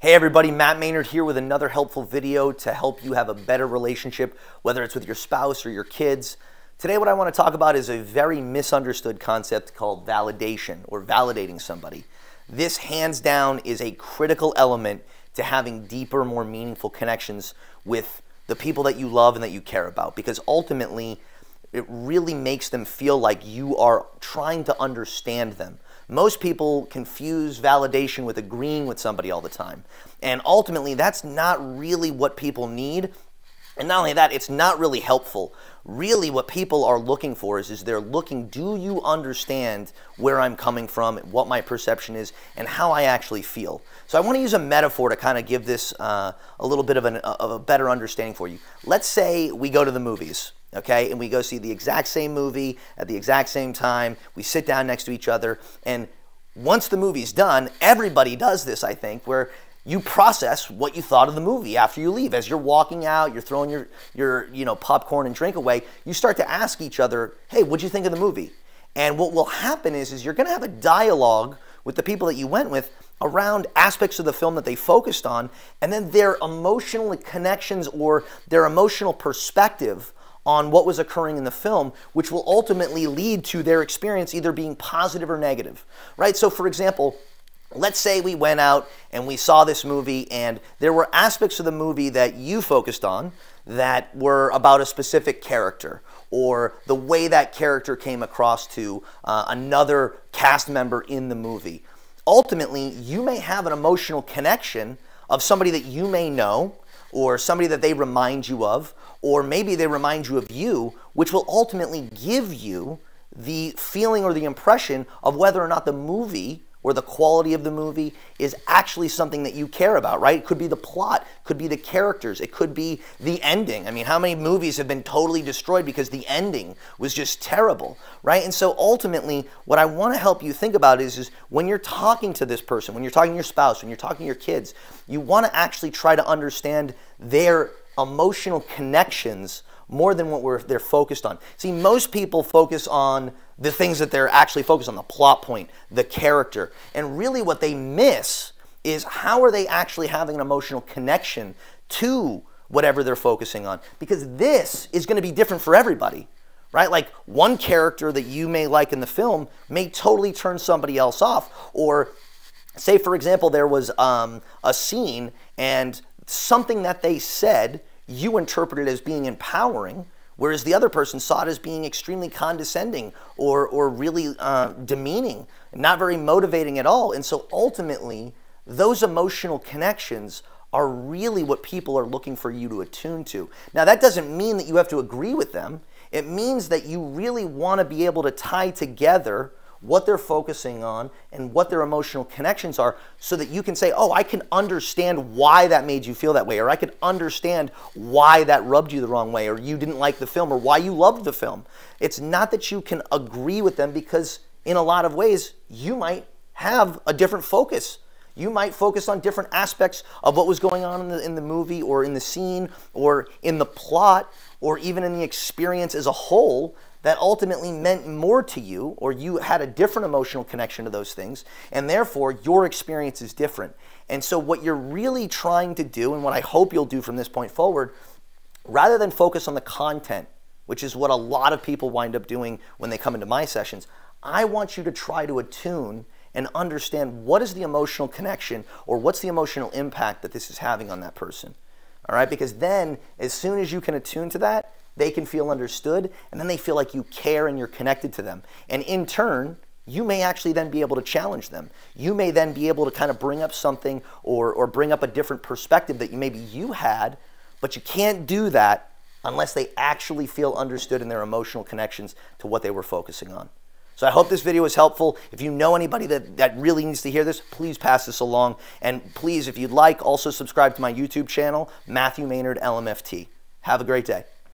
Hey everybody, Matt Maynard here with another helpful video to help you have a better relationship, whether it's with your spouse or your kids. Today what I want to talk about is a very misunderstood concept called validation or validating somebody. This hands down is a critical element to having deeper, more meaningful connections with the people that you love and that you care about because ultimately it really makes them feel like you are trying to understand them. Most people confuse validation with agreeing with somebody all the time. And ultimately, that's not really what people need. And not only that, it's not really helpful. Really, what people are looking for is, is they're looking, do you understand where I'm coming from, what my perception is, and how I actually feel? So I want to use a metaphor to kind of give this uh, a little bit of, an, of a better understanding for you. Let's say we go to the movies okay? And we go see the exact same movie at the exact same time. We sit down next to each other. And once the movie's done, everybody does this, I think, where you process what you thought of the movie after you leave. As you're walking out, you're throwing your, your you know, popcorn and drink away, you start to ask each other, hey, what'd you think of the movie? And what will happen is, is you're going to have a dialogue with the people that you went with around aspects of the film that they focused on, and then their emotional connections or their emotional perspective on what was occurring in the film, which will ultimately lead to their experience either being positive or negative, right? So, for example, let's say we went out and we saw this movie and there were aspects of the movie that you focused on that were about a specific character or the way that character came across to uh, another cast member in the movie. Ultimately, you may have an emotional connection of somebody that you may know or somebody that they remind you of, or maybe they remind you of you, which will ultimately give you the feeling or the impression of whether or not the movie or the quality of the movie is actually something that you care about, right? It could be the plot, could be the characters, it could be the ending. I mean, how many movies have been totally destroyed because the ending was just terrible, right? And so ultimately, what I want to help you think about is, is when you're talking to this person, when you're talking to your spouse, when you're talking to your kids, you want to actually try to understand their emotional connections more than what we're, they're focused on. See, most people focus on the things that they're actually focused on, the plot point, the character. And really what they miss is how are they actually having an emotional connection to whatever they're focusing on? Because this is going to be different for everybody. Right? Like one character that you may like in the film may totally turn somebody else off. Or say, for example, there was um, a scene and something that they said you interpreted as being empowering, whereas the other person saw it as being extremely condescending or, or really uh, demeaning, not very motivating at all. And so ultimately, those emotional connections are really what people are looking for you to attune to. Now, that doesn't mean that you have to agree with them. It means that you really want to be able to tie together what they're focusing on and what their emotional connections are so that you can say, oh, I can understand why that made you feel that way, or I can understand why that rubbed you the wrong way, or you didn't like the film, or why you loved the film. It's not that you can agree with them because, in a lot of ways, you might have a different focus. You might focus on different aspects of what was going on in the, in the movie, or in the scene, or in the plot, or even in the experience as a whole that ultimately meant more to you, or you had a different emotional connection to those things, and therefore your experience is different. And so, what you're really trying to do, and what I hope you'll do from this point forward, rather than focus on the content, which is what a lot of people wind up doing when they come into my sessions, I want you to try to attune and understand what is the emotional connection or what's the emotional impact that this is having on that person. All right, because then as soon as you can attune to that, they can feel understood, and then they feel like you care and you're connected to them. And in turn, you may actually then be able to challenge them. You may then be able to kind of bring up something or, or bring up a different perspective that you maybe you had, but you can't do that unless they actually feel understood in their emotional connections to what they were focusing on. So I hope this video was helpful. If you know anybody that, that really needs to hear this, please pass this along. And please, if you'd like, also subscribe to my YouTube channel, Matthew Maynard LMFT. Have a great day.